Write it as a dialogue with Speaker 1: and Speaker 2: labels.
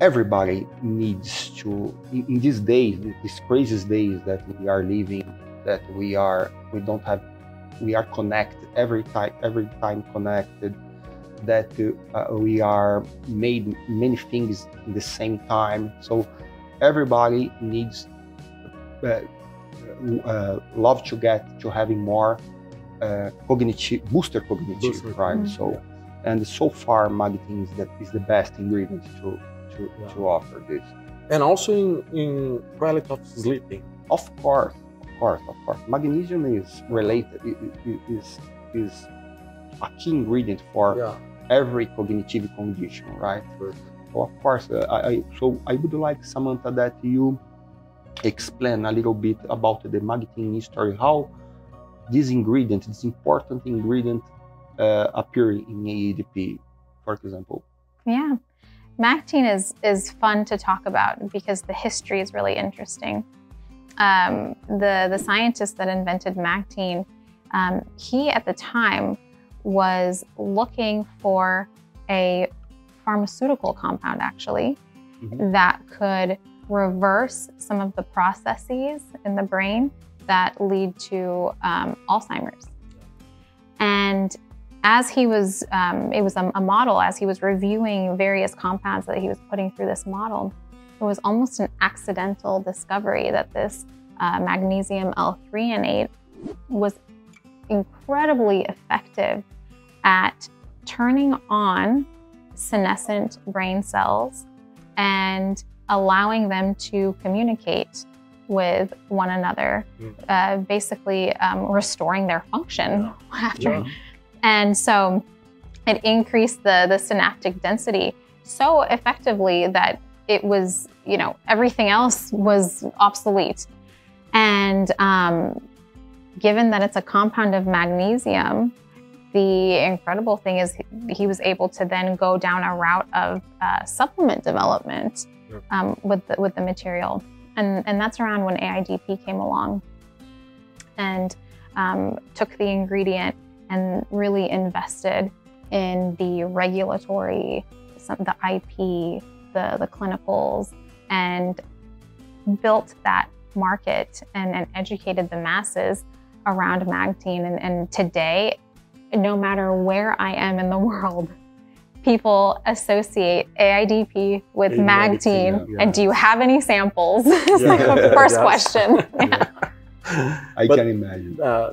Speaker 1: everybody needs to in, in these days these crazy days that we are living that we are we don't have we are connected every time every time connected that uh, we are made many things in the same time so everybody needs uh, uh, love to get to having more uh, cognitive booster cognitive
Speaker 2: Booster.
Speaker 1: right
Speaker 3: Mhm.
Speaker 1: so and so far magazine is that is the best ingredient to to,
Speaker 2: Yeah.
Speaker 1: to offer this
Speaker 2: And also in, in quality of sleeping.
Speaker 1: of course of course of course magnesium is related i- i- is is a key ingredient for
Speaker 2: Yeah.
Speaker 1: every cognitive condition right
Speaker 2: Sure.
Speaker 1: so of course uh, I, I so i would like samantha that you explain a little bit about the magnesium history how this ingredient this important ingredient uh, appear in AIDP for example
Speaker 3: Yeah. Magtein is is fun to talk about because the history is really interesting. Um, the the scientist that invented Magtein, um, he at the time was looking for a pharmaceutical compound actually
Speaker 1: Mhm.
Speaker 3: that could reverse some of the processes in the brain that lead to um, Alzheimer's. And as he was, um, it was a, a model, as he was reviewing various compounds that he was putting through this model, it was almost an accidental discovery that this uh, magnesium L-threonate was incredibly effective at turning on senescent brain cells and allowing them to communicate with one another,
Speaker 2: Mm.
Speaker 3: uh, basically um, restoring their function
Speaker 2: Yeah.
Speaker 3: after
Speaker 2: Yeah.
Speaker 3: And so it increased the, the synaptic density so effectively that it was, you know, everything else was obsolete. And um, given that it's a compound of magnesium, the incredible thing is he- was able to then go down a route of uh, supplement development um, with, the, with the material. And, and that's around when AIDP came along and um, took the ingredient and really invested in the regulatory, some, the IP, the, the clinicals, and built that market and, and educated the masses around Magtein. And, and today, no matter where I am in the world, people associate AIDP with
Speaker 2: With
Speaker 3: Magtein.
Speaker 2: Magtein, yeah.
Speaker 3: And do you have any samples? It's like the first
Speaker 2: Yes.
Speaker 3: question.
Speaker 2: Yeah.
Speaker 1: i
Speaker 2: But-
Speaker 1: can imagine
Speaker 2: Uh,